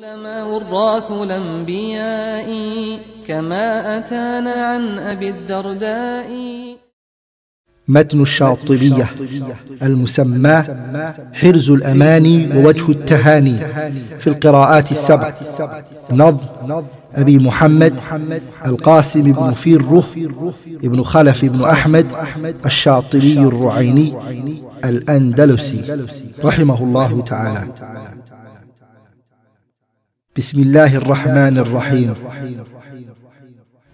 العلماء الراث الأنبياء كما أتانا عن أبي الدرداء. متن الشاطبية المسمى حرز الأماني ووجه التهاني في القراءات السبع. نظم أبي محمد القاسم بن فيره ابن خلف بن أحمد الشاطبي الرعيني الأندلسي رحمه الله تعالى. بسم الله الرحمن الرحيم.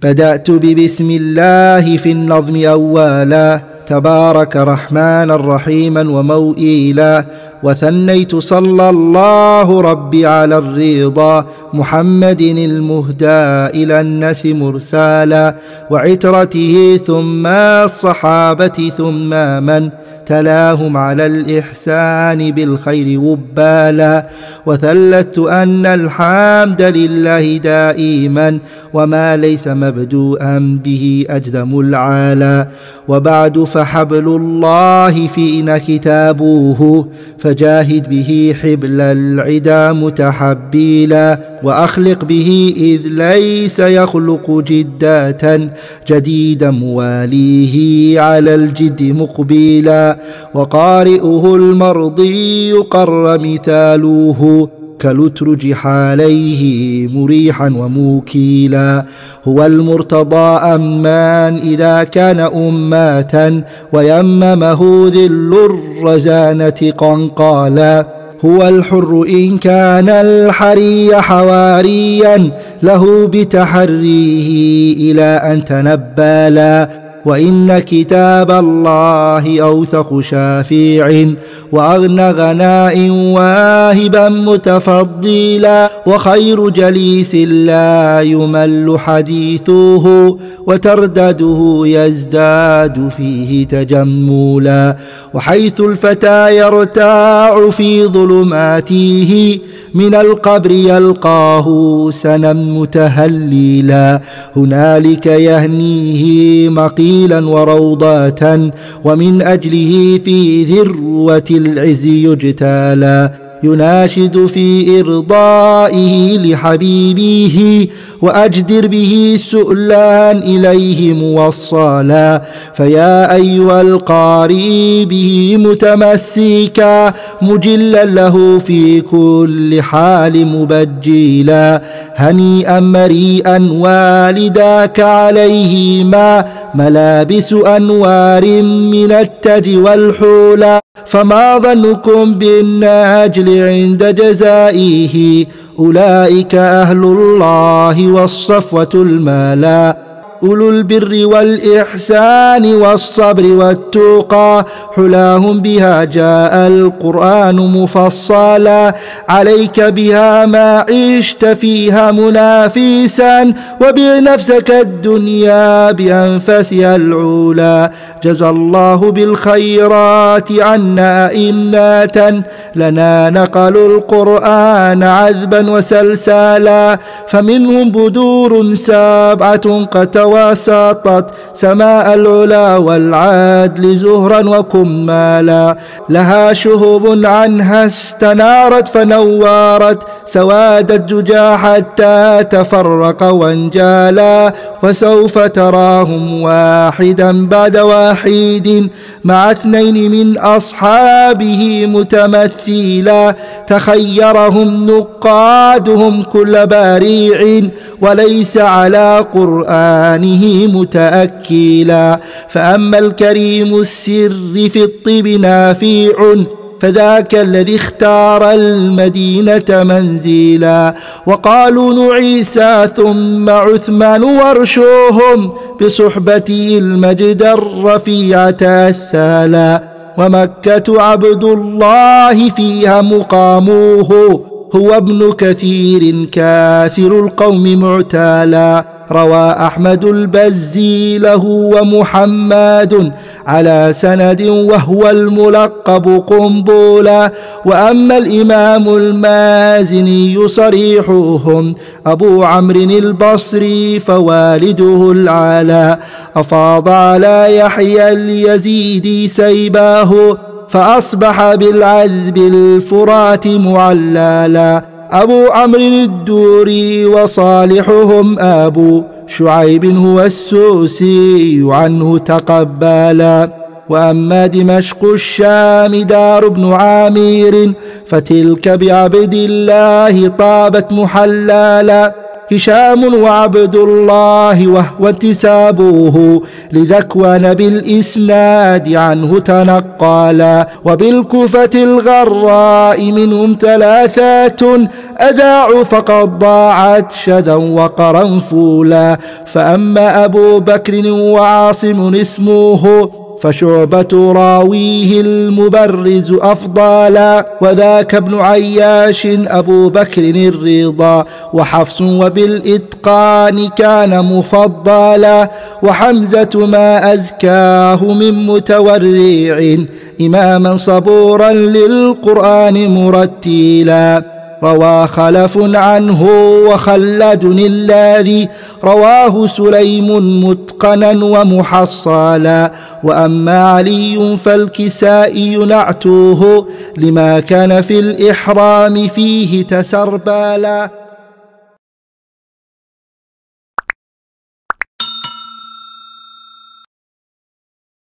بدأت ببسم الله في النظم أولا. تبارك رحمانا رحيما وموئيلا. وثنيت صلى الله ربي على الرضا. محمد المهدى إلى الناس مرسالا. وعترته ثم الصحابة ثم من تلاهم على الإحسان بالخير وبالا. وثلثت أن الحمد لله دائما وما ليس مبدوءا به أجدم العالا. وبعد فحبل الله فينا كتابوه فجاهد به حبل العدا متحبيلا. وأخلق به إذ ليس يخلق جداتا جديدا مواليه على الجد مقبيلا. وقارئه المرضي قر مثاله كالأترج حاليه مريحا وموكيلا. هو المرتضى أمان إذا كان أماتا ويممه ذل الرزانة قنقالا. هو الحر إن كان الحري حواريا له بتحريه إلى أن تنبالا. وإن كتاب الله أوثق شافيع وأغنى غناء واهبا متفضيلا وخير جليس لا يمل حديثه وتردده يزداد فيه تجملا وحيث الفتى يرتاع في ظلماته من القبر يلقاه سنا متهليلا هنالك يهنيه مقيلا وروضة ومن أجله في ذروة العز يجتالى. يناشد في إرضائه لحبيبه وأجدر به سؤلا إليه موصلا فيا أيها القاري به متمسكا مجلا له في كل حال مبجلا هنيئا مريئا والداك عليهما ملابس أنوار من التج والحولا فما ظنكم بالناجل عند جزائه أولئك أهل الله والصفوة المالا أولو البر والإحسان والصبر والتقى حلاهم بها جاء القرآن مفصلا عليك بها ما عشت فيها منافسا وبع نفسك الدنيا بأنفسها العلا جزى الله بالخيرات عنا أئمة لنا نقلوا القرآن عذبا وسلسالا فمنهم بدور سبعة قد وساطت سماء العلا والعدل زهرا وكمالا. لها شهب عنها استنارت فنورت سواد الدجى حتى تفرق وانجالا. وسوف تراهم واحدا بعد واحد مع اثنين من أصحابه متمثيلا. تخيرهم نقادهم كل باريع وليس على قرآنه متأكلا. فأما الكريم السر في الطب نافع فذاك الذي اختار المدينة منزلا. وقالوا عيسى ثم عثمان وارشوهم بصحبته المجد الرفيعة الثالا. ومكة عبد الله فيها مقاموه هو ابن كثير كاثر القوم معتالا. روى أحمد البزي له ومحمد على سند وهو الملقب قنبولا وأما الإمام المازني صريحهم أبو عمرو البصري فوالده العلا أفاض على يحيى اليزيدي سيباه فأصبح بالعذب الفرات معلالا أبو عمرو الدوري وصالحهم أبو شعيب هو السوسي عنه تقبلا وأما دمشق الشام دار ابن عامير فتلك بعبد الله طابت محلالا. هشام وعبد الله وهو انتسابوه لذكوان بالإسناد عنه تنقالا وبالكفة الغراء منهم ثلاثات أذاعوا فقد ضاعت شدا وقرنفولا فأما أبو بكر وعاصم اسمه فشعبة راويه المبرز أفضالا وذاك ابن عياش أبو بكر الرضا. وحفص وبالإتقان كان مفضلا وحمزة ما أزكاه من متورع إماما صبورا للقرآن مرتلا روى خلف عنه وخلد الذي رواه سليم متقنا ومحصلا. وأما علي فالكسائي نعتوه لما كان في الإحرام فيه تسربالا.